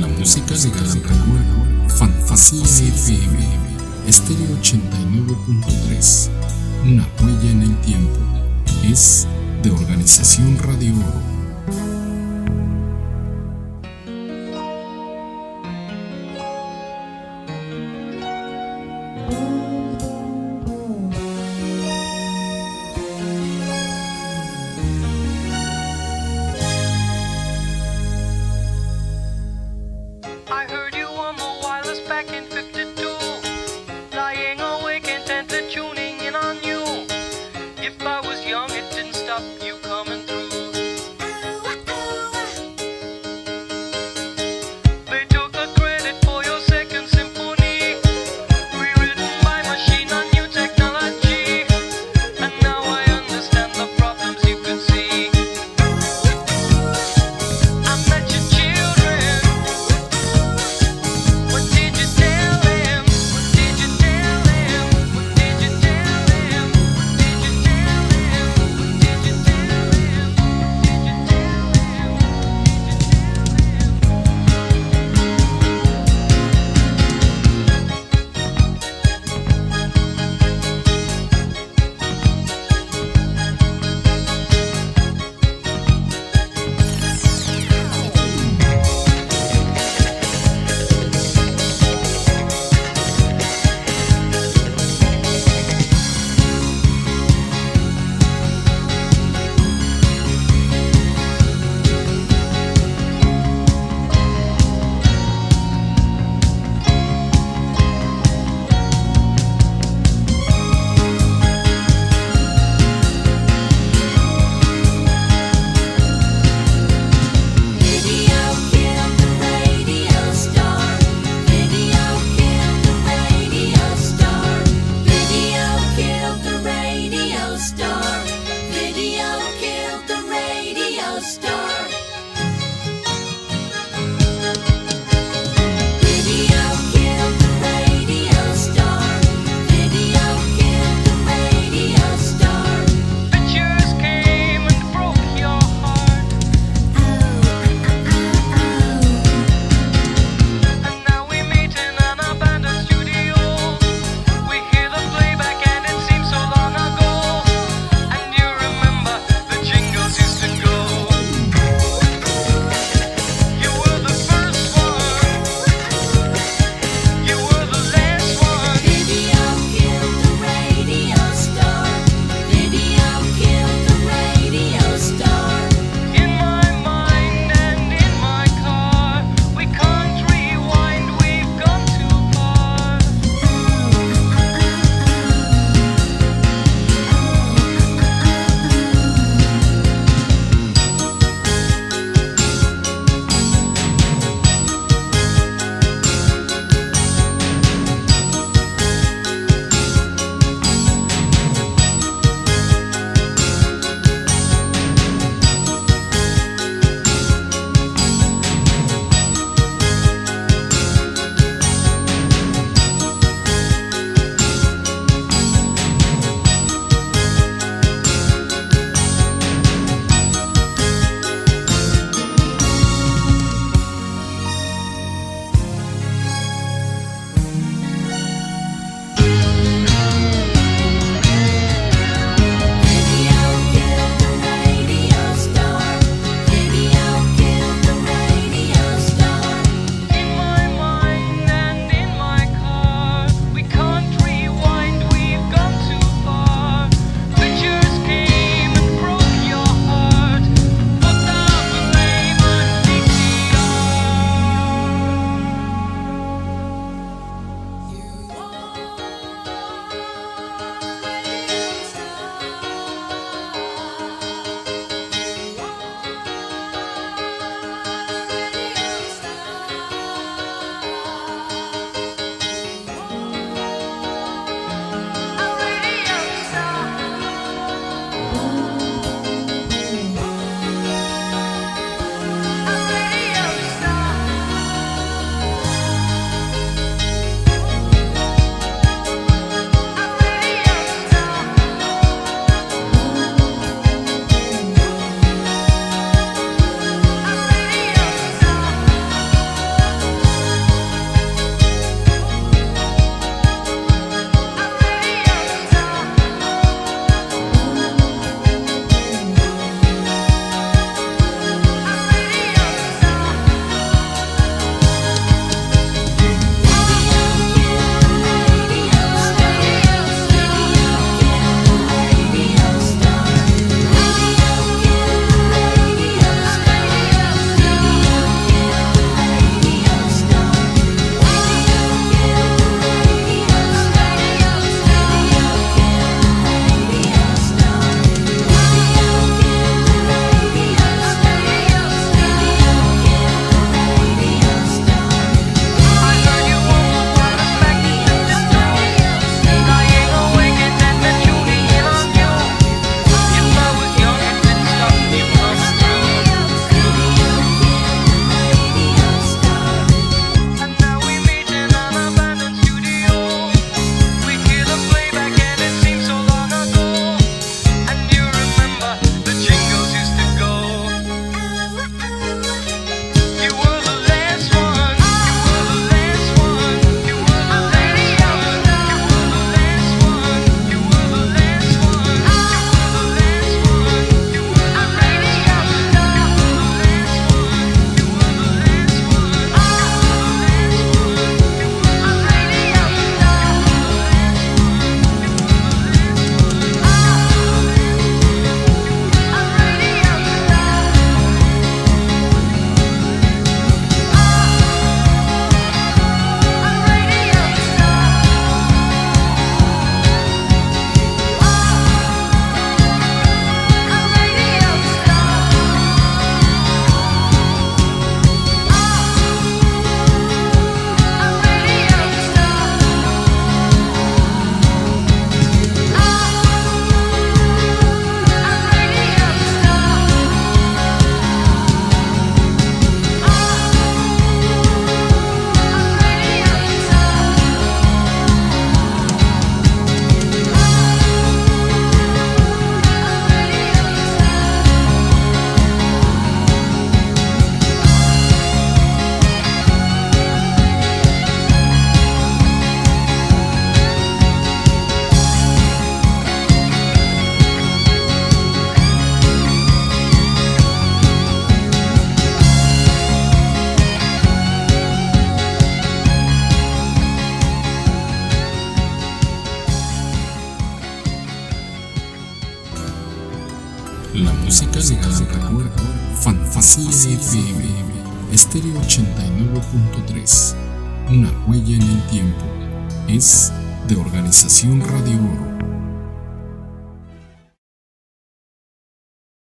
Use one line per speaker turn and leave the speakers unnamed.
La música ligada al recuerdo. Fantasía FM. Estéreo 89.3. Una huella en el tiempo. Es de Organización Radio Oro.
la música de recuerdo.
Fantasía FM, estéreo 89.3. Una huella en el tiempo. Es de Organización Radio Oro.